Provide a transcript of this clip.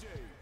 do.